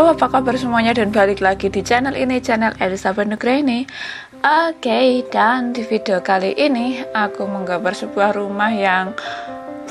Halo, apa kabar semuanya dan balik lagi di channel ini, channel Elizabeth Nugraini Oke, dan di video kali ini aku menggambar sebuah rumah yang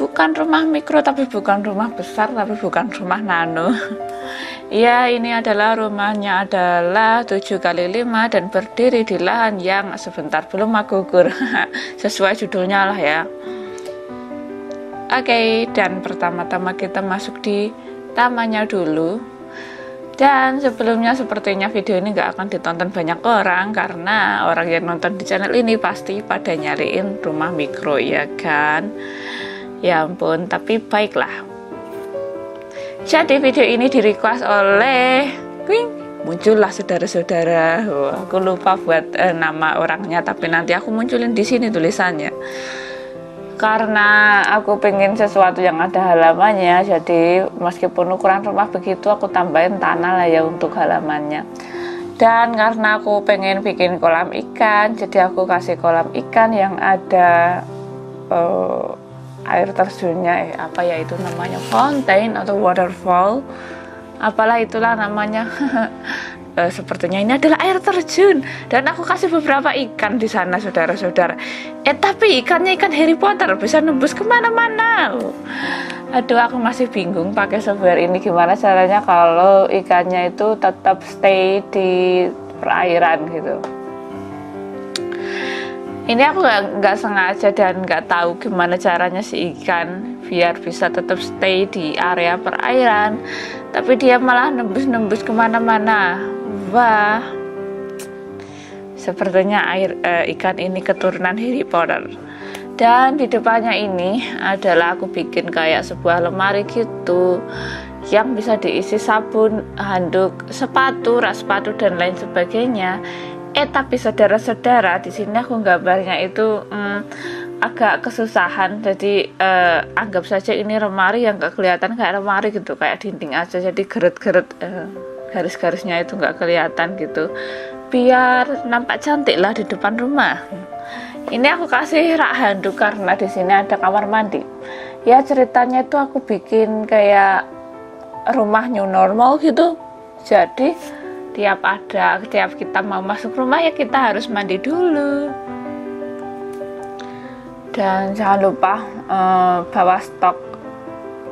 bukan rumah mikro tapi bukan rumah besar tapi bukan rumah nano. Ya, ini adalah rumahnya adalah 7 kali 5 dan berdiri di lahan yang sebentar belum aku gugur. Sesuai judulnya lah ya. Oke, dan pertama-tama kita masuk di tamannya dulu dan sebelumnya sepertinya video ini gak akan ditonton banyak orang karena orang yang nonton di channel ini pasti pada nyariin rumah mikro ya kan. Ya ampun, tapi baiklah. Jadi video ini di request oleh Wing, muncullah saudara-saudara. Aku lupa buat eh, nama orangnya tapi nanti aku munculin di sini tulisannya karena aku pengen sesuatu yang ada halamannya jadi meskipun ukuran rumah begitu aku tambahin tanah lah ya untuk halamannya. Dan karena aku pengen bikin kolam ikan jadi aku kasih kolam ikan yang ada uh, air terjunnya eh, apa ya itu namanya? Fountain atau waterfall. Apalah itulah namanya uh, sepertinya ini adalah air terjun. Dan aku kasih beberapa ikan di sana saudara-saudara. Eh tapi ikannya ikan Harry Potter bisa nembus ke mana-mana. Aduh aku masih bingung pakai software ini. Gimana caranya kalau ikannya itu tetap stay di perairan gitu ini aku nggak sengaja dan nggak tahu gimana caranya si ikan biar bisa tetap stay di area perairan. Tapi dia malah nembus-nembus ke mana-mana. Wah. Sepertinya air uh, ikan ini keturunan Harry Potter. Dan di depannya ini adalah aku bikin kayak sebuah lemari gitu yang bisa diisi sabun, handuk, sepatu, ras sepatu dan lain sebagainya. Eh tapi saudara-saudara di sini aku gambarnya itu hmm, agak kesusahan. Jadi uh, anggap saja ini lemari yang gak kelihatan kayak lemari gitu kayak dinding aja. Jadi geret-geret uh, garis-garisnya itu nggak kelihatan gitu. Biar nampak cantik lah di depan rumah. Ini aku kasih rak handuk karena di sini ada kamar mandi. Ya ceritanya itu aku bikin kayak rumah new normal gitu. Jadi tiap ada tiap kita mau masuk rumah ya kita harus mandi dulu. Dan jangan lupa uh, bawa stok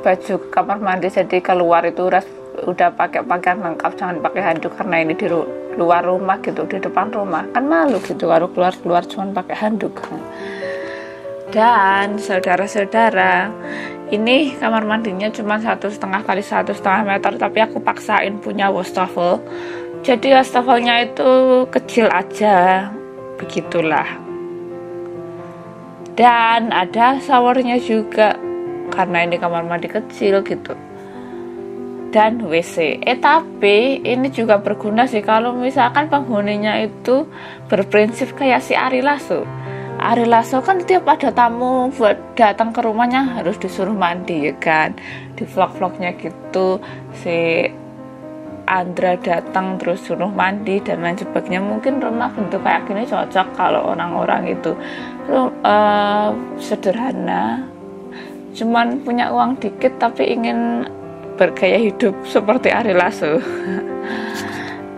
baju kamar mandi. Jadi keluar itu ras udah pakai pakaian lengkap jangan pakai handuk karena ini di luar rumah gitu di depan rumah. Kan malu gitu kalau keluar keluar cuma pakai handuk. Dan saudara-saudara ini kamar mandinya cuma satu setengah kali satu setengah meter tapi aku paksain punya wastafel jadi wastafelnya itu kecil aja begitulah dan ada showernya juga karena ini kamar mandi kecil gitu dan WC. Eh tapi ini juga berguna sih kalau misalkan penghuninya itu berprinsip kayak si Ari Lasso. Ari Lasso kan tiap ada tamu buat datang ke rumahnya harus disuruh mandi ya kan. Di vlog-vlognya gitu si Andra datang terus suruh mandi dan lain sebagainya mungkin rumah bentuk kayak gini cocok kalau orang-orang itu uh, sederhana cuman punya uang dikit tapi ingin bergaya hidup seperti Ari Lasso.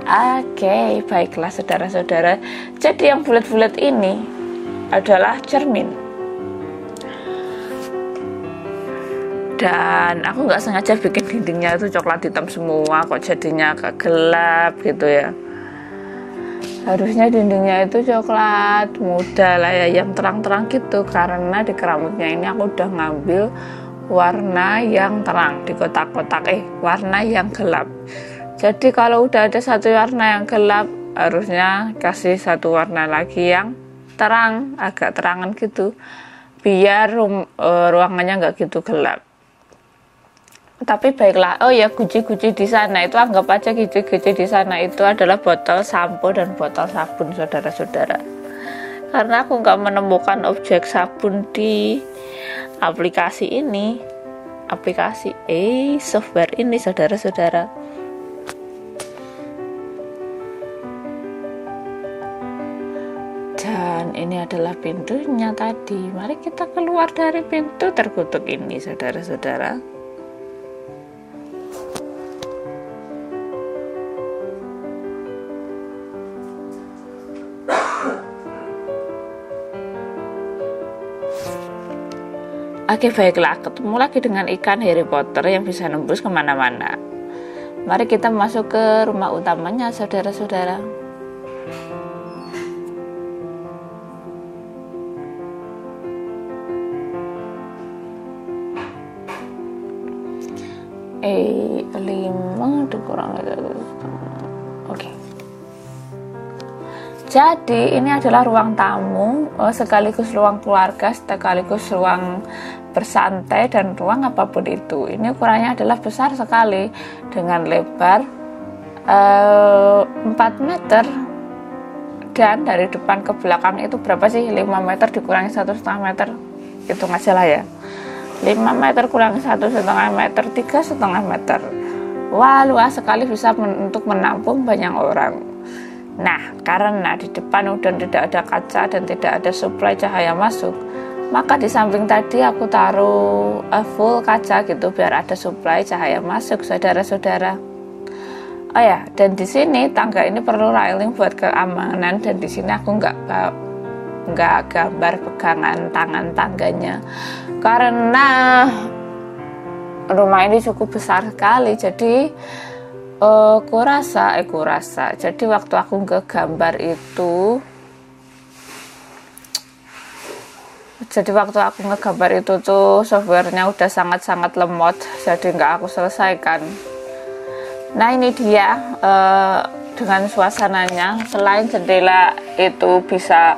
Oke, okay, baiklah saudara-saudara. Jadi yang bulat-bulat ini adalah cermin. Dan aku nggak sengaja bikin dindingnya itu coklat hitam semua, kok jadinya agak gelap gitu ya. Harusnya dindingnya itu coklat muda lah ya, yang terang-terang gitu. Karena di keramiknya ini aku udah ngambil warna yang terang di kotak-kotak eh warna yang gelap jadi kalau udah ada satu warna yang gelap harusnya kasih satu warna lagi yang terang agak terangan gitu biar rum, e, ruangannya nggak gitu gelap tapi baiklah. Oh ya guci-guci di sana itu anggap aja guci-guci di sana itu adalah botol sampo dan botol sabun saudara-saudara. Karena aku nggak menemukan objek sabun di aplikasi ini. Aplikasi eh software ini saudara-saudara. Dan ini adalah pintunya tadi. Mari kita keluar dari pintu terkutuk ini saudara-saudara Oke baiklah, ketemu lagi dengan ikan Harry Potter yang bisa nembus ke mana-mana. Mari kita masuk ke rumah utamanya saudara-saudara. Eh, lima dikurang Oke. Jadi ini adalah ruang tamu, eh, sekaligus ruang keluarga, sekaligus ruang bersantai dan ruang apa pun itu. Ini ukurannya adalah besar sekali. Dengan lebar uh, eh, 4 meter. Dan dari depan ke belakang itu berapa sih? 5 meter dikurangi satu setengah meter. Itu nggak salah ya. 5 meter kurangi satu setengah meter tiga setengah meter. Wah luas sekali bisa men untuk menampung banyak orang. Nah, karena di depan udah tidak ada kaca dan tidak ada suplai cahaya masuk, maka di samping tadi aku taruh uh, full kaca gitu biar ada suplai cahaya masuk, saudara-saudara. Oh ya, dan di sini tangga ini perlu railing buat keamanan dan di sini aku nggak nggak gambar pegangan tangan tangganya karena rumah ini cukup besar sekali jadi uh, kurasa eh kurasa jadi waktu aku ke gambar itu jadi waktu aku ngegambar itu tuh softwarenya udah sangat-sangat lemot jadi nggak aku selesaikan nah ini dia uh, dengan suasananya selain jendela itu bisa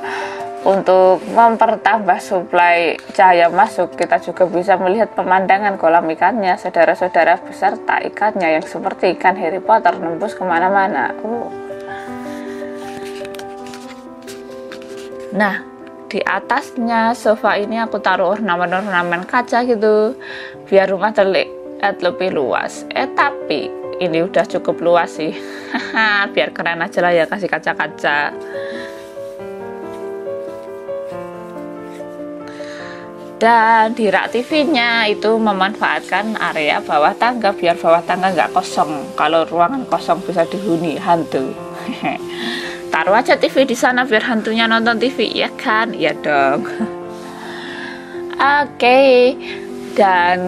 untuk mempertambah suplai cahaya masuk, kita juga bisa melihat pemandangan kolam ikannya, saudara-saudara beserta ikannya yang seperti ikan Harry Potter nembus ke mana-mana. Uh. Nah, di atasnya sofa ini aku taruh ornamen-ornamen kaca gitu, biar rumah terlihat lebih luas. Eh, tapi ini udah cukup luas sih, biar keren aja lah ya kasih kaca-kaca. dan di rak TV-nya itu memanfaatkan area bawah tangga biar bawah tangga nggak kosong kalau ruangan kosong bisa dihuni hantu taruh aja TV di sana biar hantunya nonton TV ya kan ya dong oke okay. dan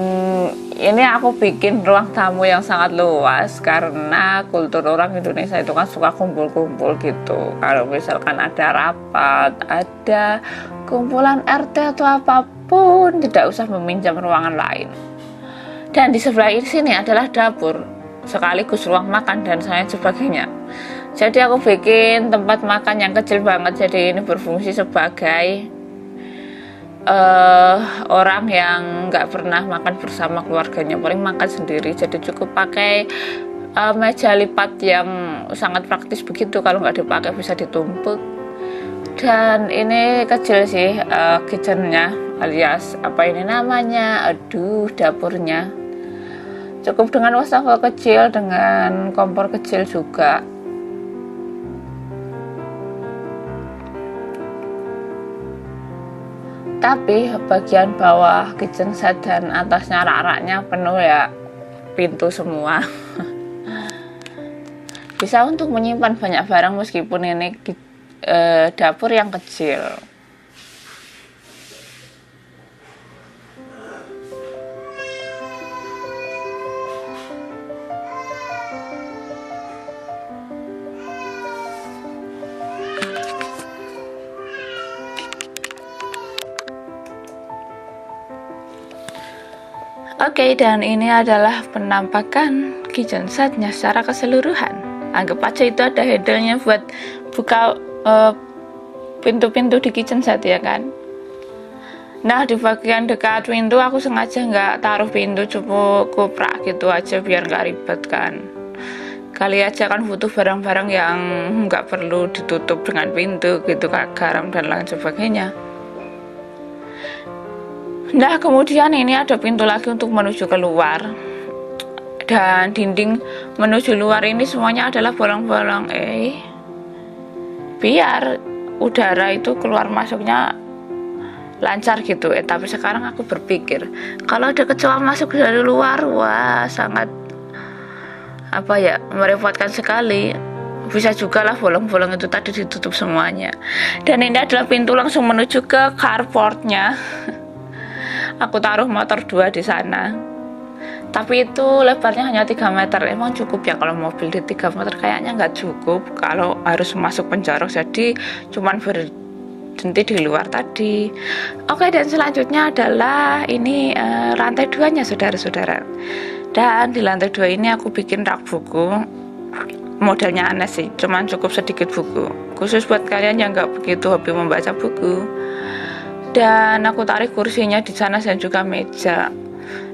ini aku bikin ruang tamu yang sangat luas karena kultur orang Indonesia itu kan suka kumpul-kumpul gitu kalau misalkan ada rapat ada kumpulan RT atau apa pun pun tidak usah meminjam ruangan lain. Dan di sebelah sini adalah dapur, sekaligus ruang makan dan lain sebagainya. Jadi aku bikin tempat makan yang kecil banget, jadi ini berfungsi sebagai uh, orang yang nggak pernah makan bersama keluarganya, paling makan sendiri. Jadi cukup pakai uh, meja lipat yang sangat praktis begitu. Kalau nggak dipakai bisa ditumpuk. Dan ini kecil sih uh, kitchennya alias apa ini namanya aduh dapurnya cukup dengan wastafel kecil dengan kompor kecil juga tapi bagian bawah kitchen set dan atasnya rak-raknya penuh ya. Pintu semua. Bisa untuk menyimpan banyak barang meskipun ini e, dapur yang kecil Oke, dan ini adalah penampakan kitchen setnya secara keseluruhan. Anggap aja itu ada handle-nya buat buka eh, pintu-pintu di kitchen set ya kan. Nah di bagian dekat pintu aku sengaja nggak taruh pintu cukup kuprak gitu aja biar nggak ribet kan. Kali aja kan butuh barang-barang yang nggak perlu ditutup dengan pintu gitu kayak garam dan lain sebagainya. Nah, kemudian ini ada pintu lagi untuk menuju keluar. Dan dinding menuju luar ini semuanya adalah bolong-bolong. Eh, biar udara itu keluar masuknya lancar gitu. Eh, tapi sekarang aku berpikir, kalau ada kecoa masuk dari luar, wah sangat apa ya merepotkan sekali bisa juga lah bolong-bolong itu tadi ditutup semuanya dan ini adalah pintu langsung menuju ke carportnya aku taruh motor dua di sana. Tapi itu lebarnya hanya 3 meter. Emang cukup ya kalau mobil di 3 meter? Kayaknya nggak cukup kalau harus masuk penjara. Jadi cuman berhenti di luar tadi. Oke dan selanjutnya adalah ini uh, lantai duanya saudara-saudara. Dan di lantai dua ini aku bikin rak buku. Modelnya aneh sih cuman cukup sedikit buku. Khusus buat kalian yang nggak begitu hobi membaca buku dan aku tarik kursinya di sana dan juga meja.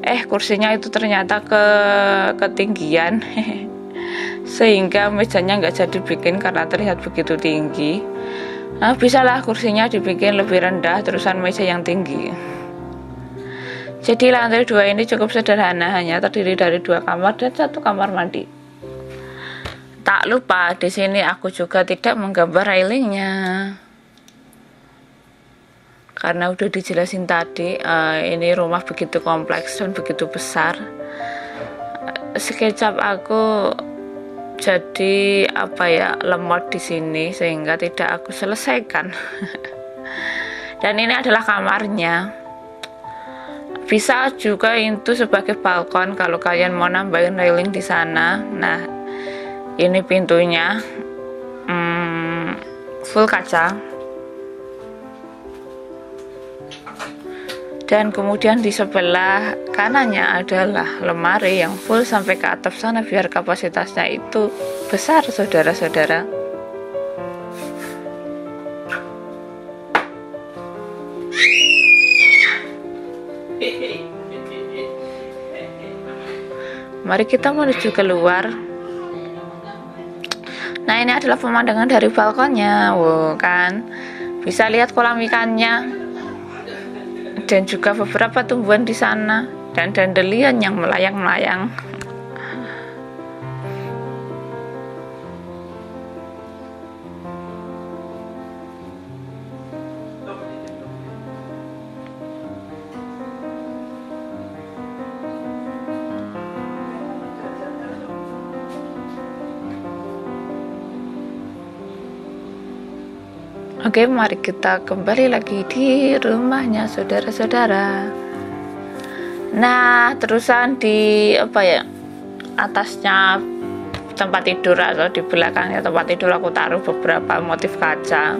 Eh kursinya itu ternyata ke ketinggian. Sehingga mejanya nggak jadi bikin karena terlihat begitu tinggi. Nah bisalah kursinya dibikin lebih rendah terusan meja yang tinggi. Jadi lantai dua ini cukup sederhana hanya terdiri dari dua kamar dan satu kamar mandi. Tak lupa di sini aku juga tidak menggambar railingnya. Karena udah dijelasin tadi, uh, ini rumah begitu kompleks dan begitu besar. Sekecap aku jadi apa ya lemot di sini sehingga tidak aku selesaikan. dan ini adalah kamarnya. Bisa juga itu sebagai balkon kalau kalian mau nambahin railing di sana. Nah, ini pintunya hmm, full kaca dan kemudian di sebelah kanannya adalah lemari yang full sampai ke atap sana biar kapasitasnya itu besar saudara-saudara. Mari kita menuju keluar. Nah ini adalah pemandangan dari balkonnya, wow kan? Bisa lihat kolam ikannya dan juga beberapa tumbuhan di sana dan dandelion yang melayang-melayang. Oke, mari kita kembali lagi di rumahnya saudara-saudara. Nah, terusan di apa ya? Atasnya tempat tidur atau di belakangnya tempat tidur aku taruh beberapa motif kaca.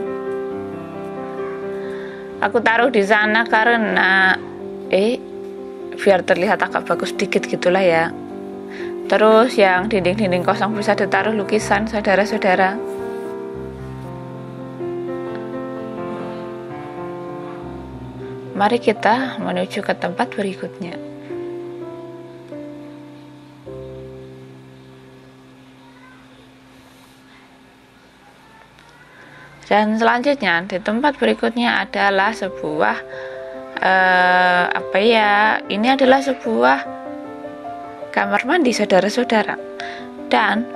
Aku taruh di sana karena eh biar terlihat agak bagus sedikit gitulah ya. Terus yang dinding-dinding kosong bisa ditaruh lukisan saudara-saudara. Mari kita menuju ke tempat berikutnya. Dan selanjutnya di tempat berikutnya adalah sebuah uh, apa ya? Ini adalah sebuah kamar mandi saudara-saudara. Dan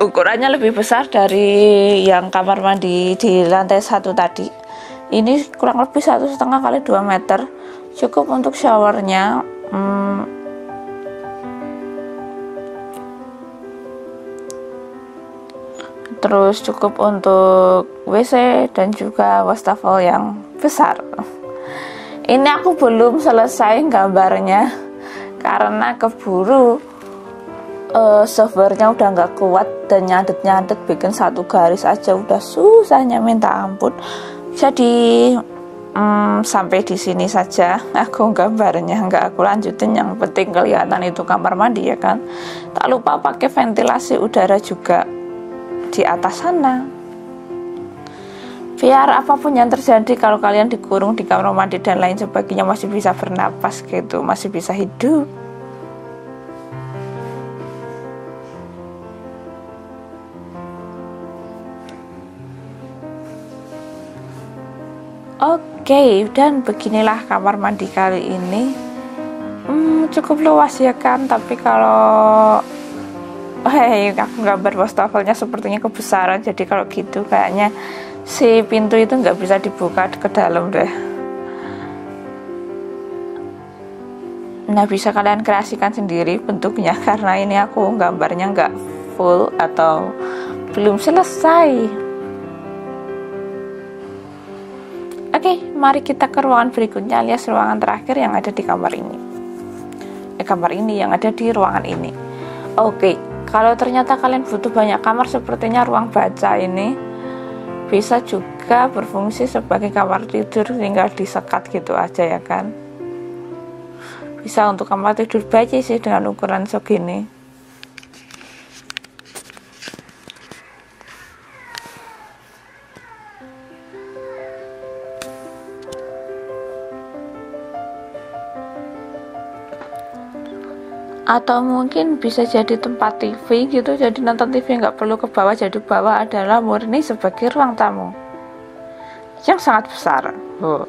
ukurannya lebih besar dari yang kamar mandi di lantai satu tadi ini kurang lebih satu setengah kali 2 meter. Cukup untuk showernya. Hmm, terus cukup untuk WC dan juga wastafel yang besar. Ini aku belum selesai gambarnya karena keburu uh, softwarenya udah nggak kuat dan nyadet-nyadet bikin satu garis aja udah susahnya minta ampun jadi hmm, sampai di sini saja. Aku gambarnya nggak aku lanjutin. Yang penting kelihatan itu kamar mandi ya kan? Tak lupa pakai ventilasi udara juga di atas sana. Biar apa pun yang terjadi kalau kalian dikurung di kamar mandi dan lain sebagainya masih bisa bernapas gitu masih bisa hidup Oke, dan beginilah kamar mandi kali ini. Hmm, cukup luas ya kan, tapi kalau Hei, aku gambar wastafelnya sepertinya kebesaran, jadi kalau gitu kayaknya si pintu itu nggak bisa dibuka ke dalam deh. Nah, bisa kalian kreasikan sendiri bentuknya karena ini aku gambarnya nggak full atau belum selesai. Oke, mari kita ke ruangan berikutnya alias ruangan terakhir yang ada di kamar ini. Eh, kamar ini yang ada di ruangan ini. Oke, kalau ternyata kalian butuh banyak kamar sepertinya ruang baca ini bisa juga berfungsi sebagai kamar tidur tinggal disekat gitu aja ya kan. Bisa untuk kamar tidur baca sih dengan ukuran segini. Atau mungkin bisa jadi tempat TV gitu jadi nonton TV nggak perlu ke bawah jadi bawah adalah murni sebagai ruang tamu. Yang sangat besar. Oh.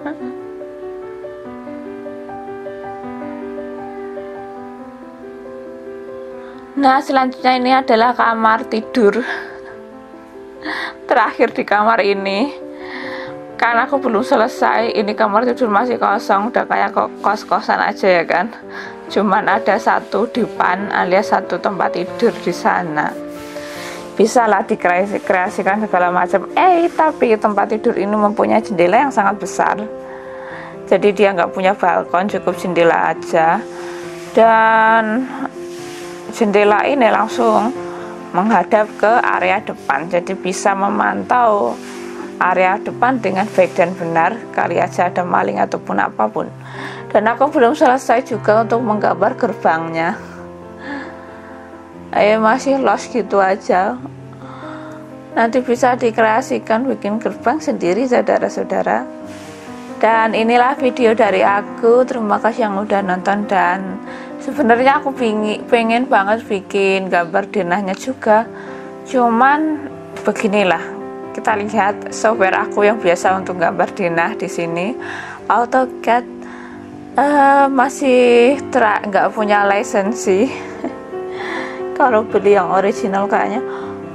nah selanjutnya ini adalah kamar tidur. Terakhir di kamar ini. Karena aku belum selesai ini kamar tidur masih kosong udah kayak kos-kosan aja ya kan cuman ada satu dipan alias satu tempat tidur di sana. Bisa lah dikreasikan segala macam. Eh tapi tempat tidur ini mempunyai jendela yang sangat besar. Jadi dia nggak punya balkon cukup jendela aja. Dan jendela ini langsung menghadap ke area depan. Jadi bisa memantau area depan dengan baik dan benar. Kali aja ada maling ataupun apa pun dan aku belum selesai juga untuk menggambar gerbangnya. Ayo masih lost gitu aja. Nanti bisa dikreasikan bikin gerbang sendiri saudara-saudara. Dan inilah video dari aku. Terima kasih yang udah nonton. Dan sebenarnya aku pengen banget bikin gambar denahnya juga. Cuman beginilah. Kita lihat software aku yang biasa untuk gambar denah di sini. AutoCAD uh, masih nggak punya lisensi kalau beli yang original kayaknya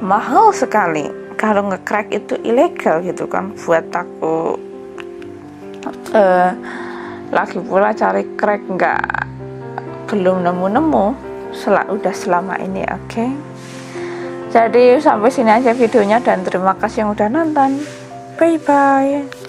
mahal sekali. Kalau ngecrack itu ilegal gitu kan buat aku. Uh, lagi pula cari crack nggak belum nemu-nemu. Sel udah selama ini oke. Okay? jadi sampai sini aja videonya dan terima kasih yang udah nonton. Bye bye